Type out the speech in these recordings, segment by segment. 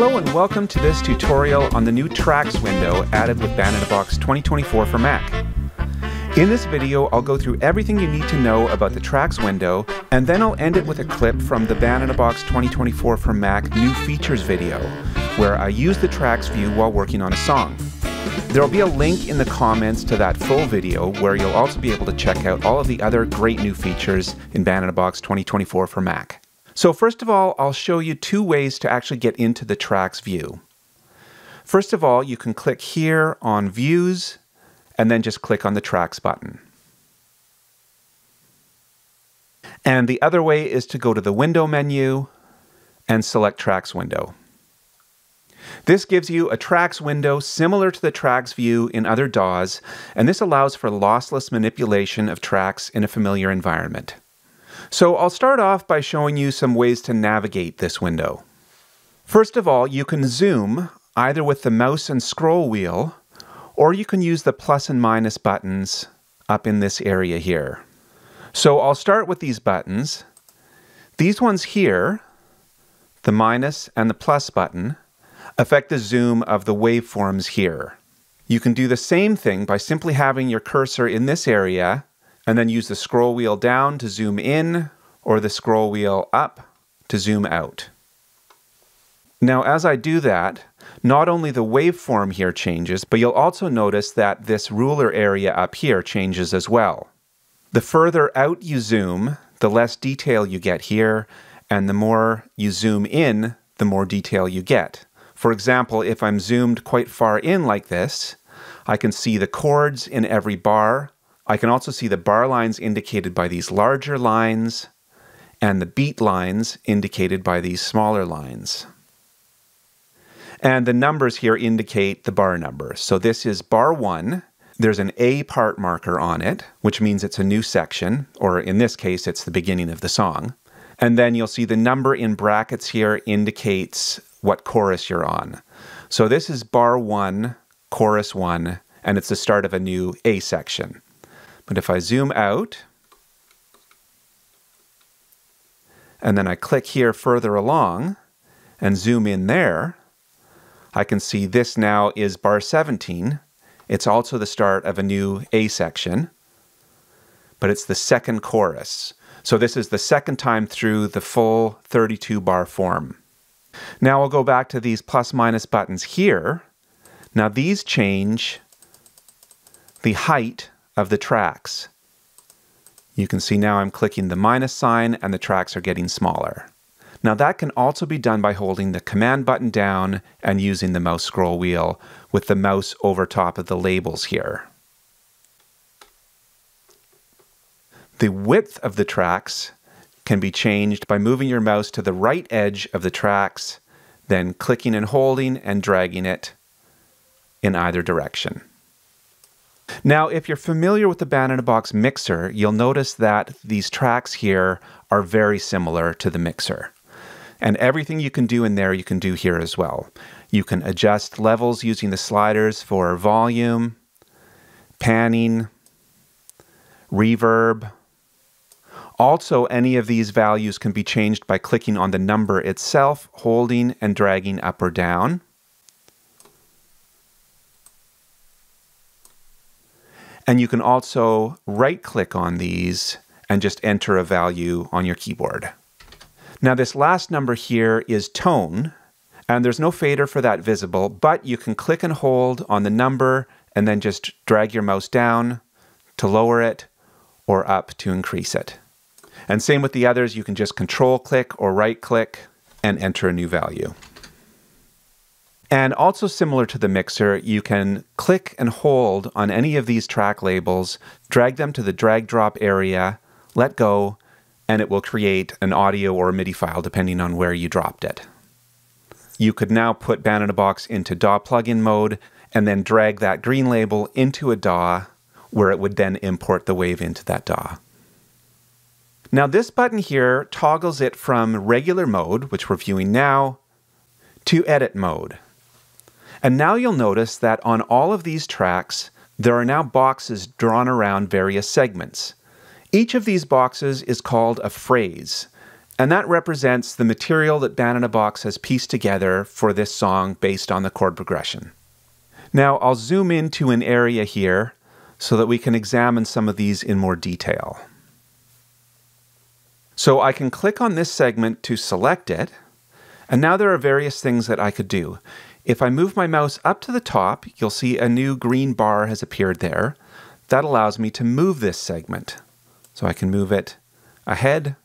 Hello and welcome to this tutorial on the new Tracks window added with Band-in-a-Box 2024 for Mac. In this video, I'll go through everything you need to know about the Tracks window, and then I'll end it with a clip from the Band-in-a-Box 2024 for Mac new features video, where I use the Tracks view while working on a song. There will be a link in the comments to that full video where you'll also be able to check out all of the other great new features in Band-in-a-Box 2024 for Mac. So first of all, I'll show you two ways to actually get into the tracks view. First of all, you can click here on Views and then just click on the Tracks button. And the other way is to go to the Window menu and select Tracks Window. This gives you a tracks window similar to the tracks view in other DAWs, and this allows for lossless manipulation of tracks in a familiar environment. So I'll start off by showing you some ways to navigate this window. First of all, you can zoom either with the mouse and scroll wheel, or you can use the plus and minus buttons up in this area here. So I'll start with these buttons. These ones here, the minus and the plus button, affect the zoom of the waveforms here. You can do the same thing by simply having your cursor in this area and then use the scroll wheel down to zoom in or the scroll wheel up to zoom out. Now as I do that, not only the waveform here changes, but you'll also notice that this ruler area up here changes as well. The further out you zoom, the less detail you get here, and the more you zoom in, the more detail you get. For example, if I'm zoomed quite far in like this, I can see the chords in every bar, I can also see the bar lines indicated by these larger lines and the beat lines indicated by these smaller lines. And the numbers here indicate the bar number. So this is bar 1. There's an A part marker on it, which means it's a new section, or in this case, it's the beginning of the song. And then you'll see the number in brackets here indicates what chorus you're on. So this is bar 1, chorus 1, and it's the start of a new A section. But if I zoom out, and then I click here further along and zoom in there, I can see this now is bar 17. It's also the start of a new A section, but it's the second chorus. So this is the second time through the full 32 bar form. Now I'll go back to these plus minus buttons here. Now these change the height of the tracks. You can see now I'm clicking the minus sign and the tracks are getting smaller. Now that can also be done by holding the command button down and using the mouse scroll wheel with the mouse over top of the labels here. The width of the tracks can be changed by moving your mouse to the right edge of the tracks, then clicking and holding and dragging it in either direction. Now, if you're familiar with the Band-in-a-Box mixer, you'll notice that these tracks here are very similar to the mixer. And everything you can do in there, you can do here as well. You can adjust levels using the sliders for volume, panning, reverb. Also, any of these values can be changed by clicking on the number itself, holding and dragging up or down. And you can also right click on these and just enter a value on your keyboard. Now this last number here is tone, and there's no fader for that visible, but you can click and hold on the number and then just drag your mouse down to lower it or up to increase it. And same with the others, you can just control click or right click and enter a new value. And also similar to the mixer, you can click and hold on any of these track labels, drag them to the drag drop area, let go, and it will create an audio or a MIDI file depending on where you dropped it. You could now put Band-in-a-Box into DAW plugin mode and then drag that green label into a DAW where it would then import the wave into that DAW. Now this button here toggles it from regular mode, which we're viewing now, to edit mode. And now you'll notice that on all of these tracks, there are now boxes drawn around various segments. Each of these boxes is called a phrase, And that represents the material that Band Box has pieced together for this song based on the chord progression. Now I'll zoom into an area here so that we can examine some of these in more detail. So I can click on this segment to select it, and now there are various things that I could do. If I move my mouse up to the top, you'll see a new green bar has appeared there. That allows me to move this segment. So I can move it ahead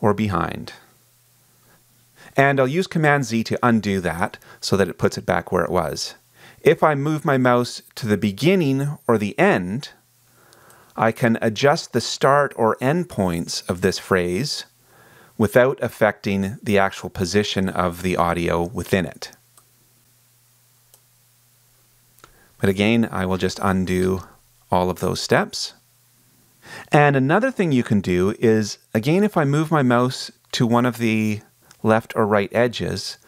or behind. And I'll use Command Z to undo that so that it puts it back where it was. If I move my mouse to the beginning or the end, I can adjust the start or end points of this phrase without affecting the actual position of the audio within it. But again, I will just undo all of those steps. And another thing you can do is, again, if I move my mouse to one of the left or right edges,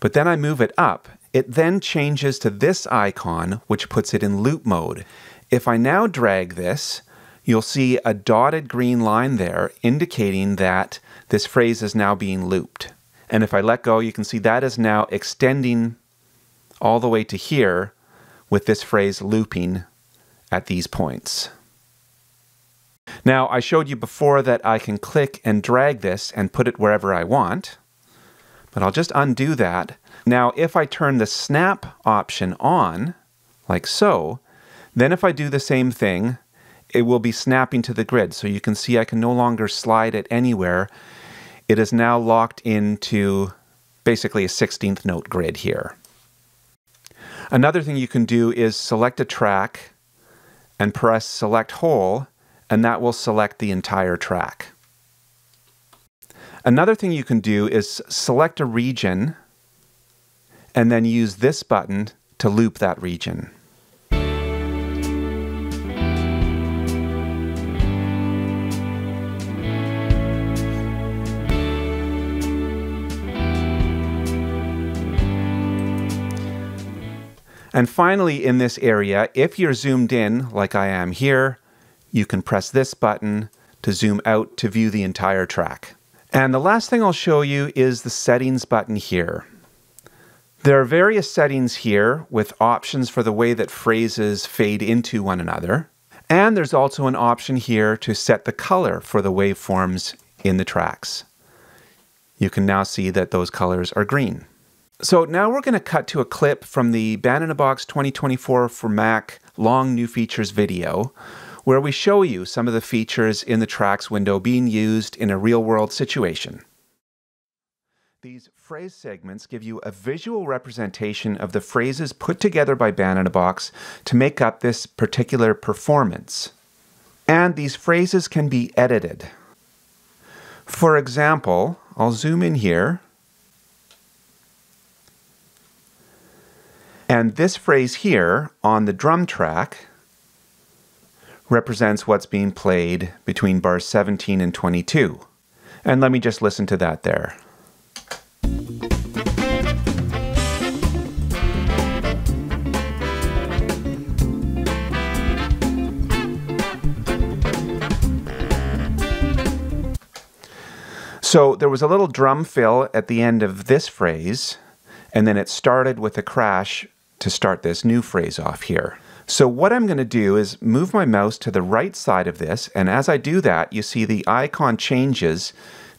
but then I move it up, it then changes to this icon, which puts it in loop mode. If I now drag this, you'll see a dotted green line there indicating that this phrase is now being looped. And if I let go, you can see that is now extending all the way to here with this phrase looping at these points. Now, I showed you before that I can click and drag this and put it wherever I want, but I'll just undo that. Now, if I turn the snap option on, like so, then if I do the same thing, it will be snapping to the grid. So you can see I can no longer slide it anywhere. It is now locked into basically a 16th note grid here. Another thing you can do is select a track and press select whole, and that will select the entire track. Another thing you can do is select a region and then use this button to loop that region. And finally, in this area, if you're zoomed in, like I am here, you can press this button to zoom out to view the entire track. And the last thing I'll show you is the settings button here. There are various settings here with options for the way that phrases fade into one another. And there's also an option here to set the color for the waveforms in the tracks. You can now see that those colors are green. So now we're going to cut to a clip from the Band in a Box 2024 for Mac long new features video where we show you some of the features in the tracks window being used in a real world situation. These phrase segments give you a visual representation of the phrases put together by Band in a Box to make up this particular performance. And these phrases can be edited. For example, I'll zoom in here And this phrase here on the drum track represents what's being played between bars 17 and 22. And let me just listen to that there. So there was a little drum fill at the end of this phrase, and then it started with a crash to start this new phrase off here. So what I'm going to do is move my mouse to the right side of this, and as I do that, you see the icon changes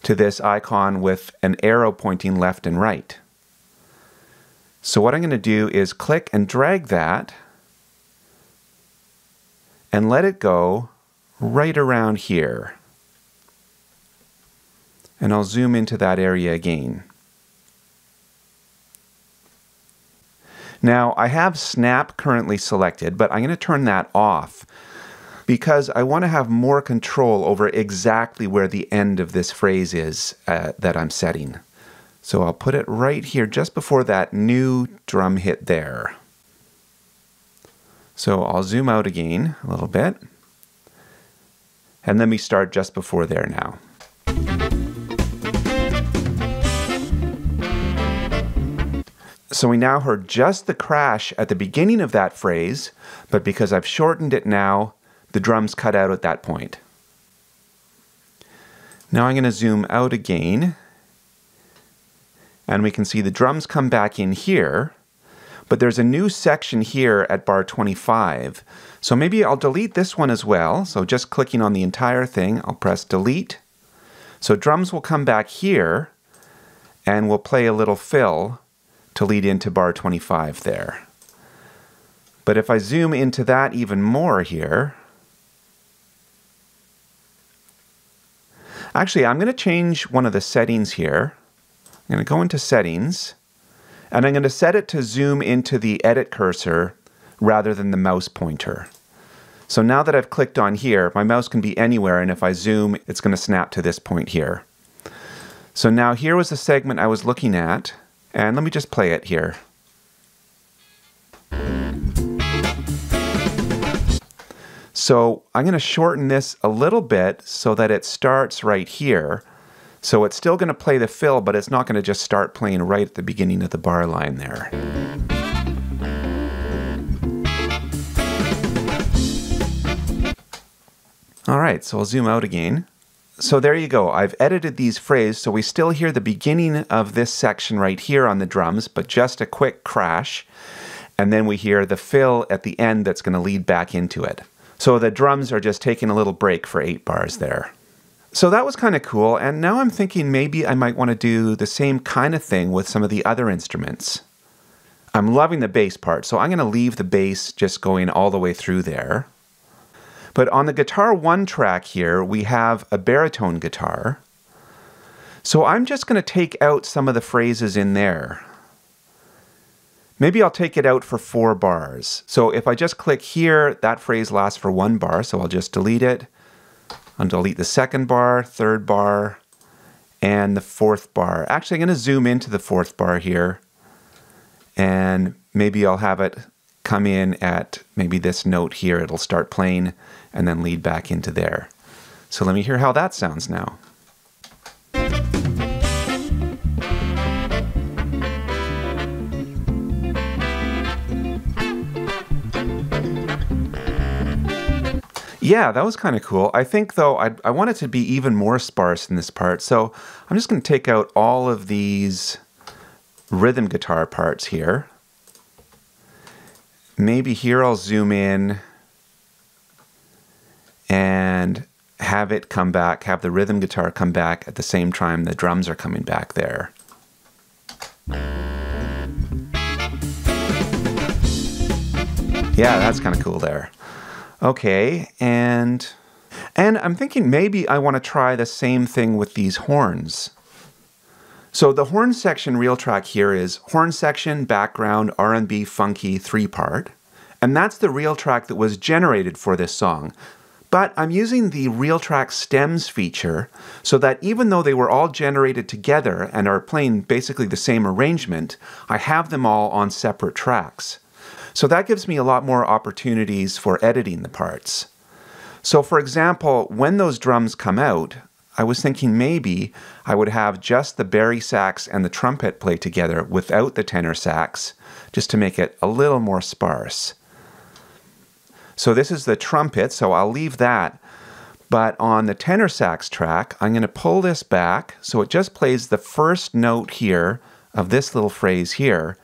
to this icon with an arrow pointing left and right. So what I'm going to do is click and drag that and let it go right around here. And I'll zoom into that area again. Now, I have Snap currently selected, but I'm going to turn that off because I want to have more control over exactly where the end of this phrase is uh, that I'm setting. So I'll put it right here just before that new drum hit there. So I'll zoom out again a little bit. And let me start just before there now. So we now heard just the crash at the beginning of that phrase, but because I've shortened it now, the drums cut out at that point. Now I'm going to zoom out again. And we can see the drums come back in here. But there's a new section here at bar 25. So maybe I'll delete this one as well. So just clicking on the entire thing, I'll press delete. So drums will come back here and we'll play a little fill to lead into bar 25 there. But if I zoom into that even more here, actually I'm going to change one of the settings here. I'm going to go into settings and I'm going to set it to zoom into the edit cursor rather than the mouse pointer. So now that I've clicked on here, my mouse can be anywhere, and if I zoom, it's going to snap to this point here. So now here was the segment I was looking at, and let me just play it here. So I'm going to shorten this a little bit so that it starts right here. So it's still going to play the fill, but it's not going to just start playing right at the beginning of the bar line there. All right, so I'll zoom out again. So there you go. I've edited these phrases so we still hear the beginning of this section right here on the drums, but just a quick crash. And then we hear the fill at the end that's going to lead back into it. So the drums are just taking a little break for eight bars there. So that was kind of cool. And now I'm thinking maybe I might want to do the same kind of thing with some of the other instruments. I'm loving the bass part, so I'm going to leave the bass just going all the way through there. But on the guitar one track here, we have a baritone guitar. So I'm just going to take out some of the phrases in there. Maybe I'll take it out for four bars. So if I just click here, that phrase lasts for one bar, so I'll just delete it. I'll delete the second bar, third bar, and the fourth bar. Actually, I'm going to zoom into the fourth bar here, and maybe I'll have it come in at maybe this note here. It'll start playing and then lead back into there. So let me hear how that sounds now. Yeah, that was kind of cool. I think, though, I, I want it to be even more sparse in this part. So I'm just going to take out all of these rhythm guitar parts here. Maybe here I'll zoom in and have it come back, have the rhythm guitar come back at the same time the drums are coming back there. Yeah, that's kind of cool there. Okay, and and I'm thinking maybe I want to try the same thing with these horns. So the horn section RealTrack here is horn section, background, R&B, funky, three part. And that's the RealTrack that was generated for this song. But I'm using the RealTrack stems feature so that even though they were all generated together and are playing basically the same arrangement, I have them all on separate tracks. So that gives me a lot more opportunities for editing the parts. So for example, when those drums come out, I was thinking maybe I would have just the bari sax and the trumpet play together without the tenor sax, just to make it a little more sparse. So this is the trumpet, so I'll leave that. But on the tenor sax track, I'm going to pull this back so it just plays the first note here of this little phrase here.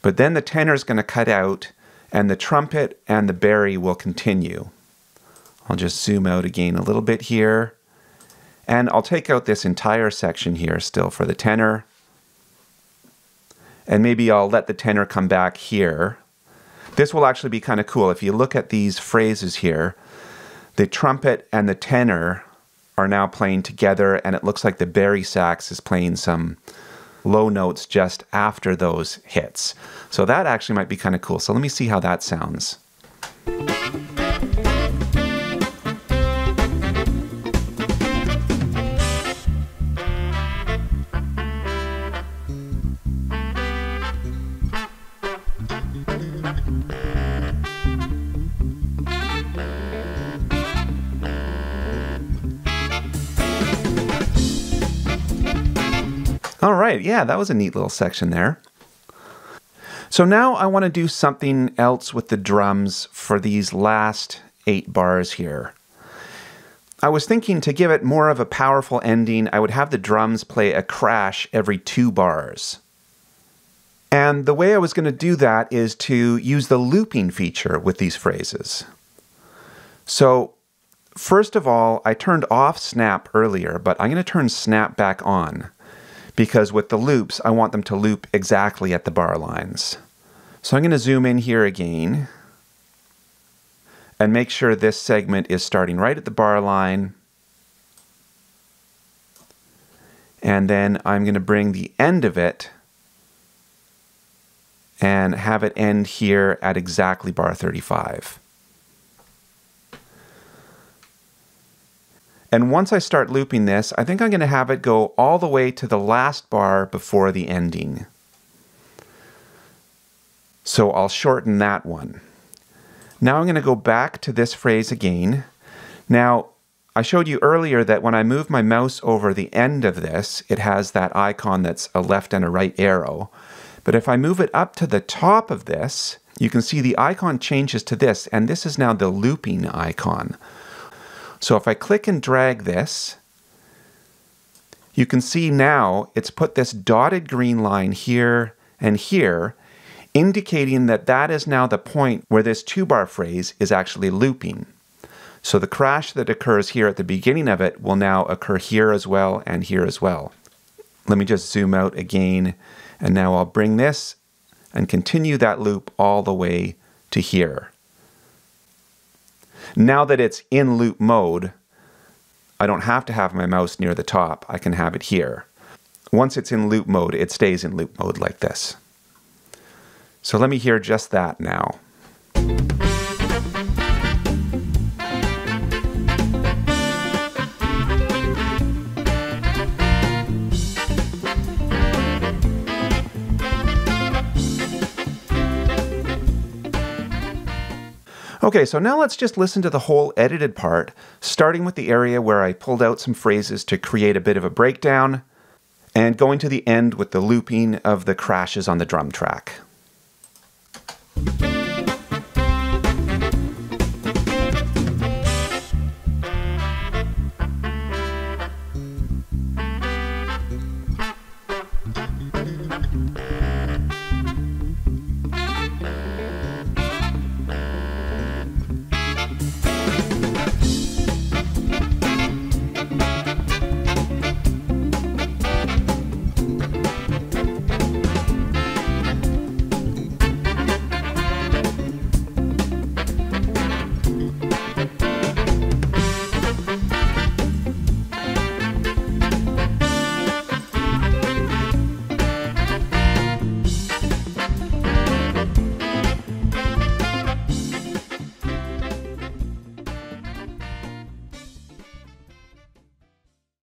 But then the tenor is going to cut out and the trumpet and the bari will continue. I'll just zoom out again a little bit here. And I'll take out this entire section here still for the tenor. And maybe I'll let the tenor come back here this will actually be kind of cool. If you look at these phrases here, the trumpet and the tenor are now playing together, and it looks like the bari sax is playing some low notes just after those hits. So that actually might be kind of cool. So let me see how that sounds. Yeah, that was a neat little section there. So now I want to do something else with the drums for these last eight bars here. I was thinking to give it more of a powerful ending, I would have the drums play a crash every two bars. And the way I was going to do that is to use the looping feature with these phrases. So, first of all, I turned off snap earlier, but I'm going to turn snap back on because with the loops, I want them to loop exactly at the bar lines. So I'm going to zoom in here again and make sure this segment is starting right at the bar line. And then I'm going to bring the end of it and have it end here at exactly bar 35. And once I start looping this, I think I'm going to have it go all the way to the last bar before the ending. So I'll shorten that one. Now I'm going to go back to this phrase again. Now, I showed you earlier that when I move my mouse over the end of this, it has that icon that's a left and a right arrow. But if I move it up to the top of this, you can see the icon changes to this, and this is now the looping icon. So if I click and drag this, you can see now it's put this dotted green line here and here, indicating that that is now the point where this two bar phrase is actually looping. So the crash that occurs here at the beginning of it will now occur here as well and here as well. Let me just zoom out again, and now I'll bring this and continue that loop all the way to here. Now that it's in loop mode, I don't have to have my mouse near the top. I can have it here. Once it's in loop mode, it stays in loop mode like this. So let me hear just that now. Okay, so now let's just listen to the whole edited part, starting with the area where I pulled out some phrases to create a bit of a breakdown, and going to the end with the looping of the crashes on the drum track.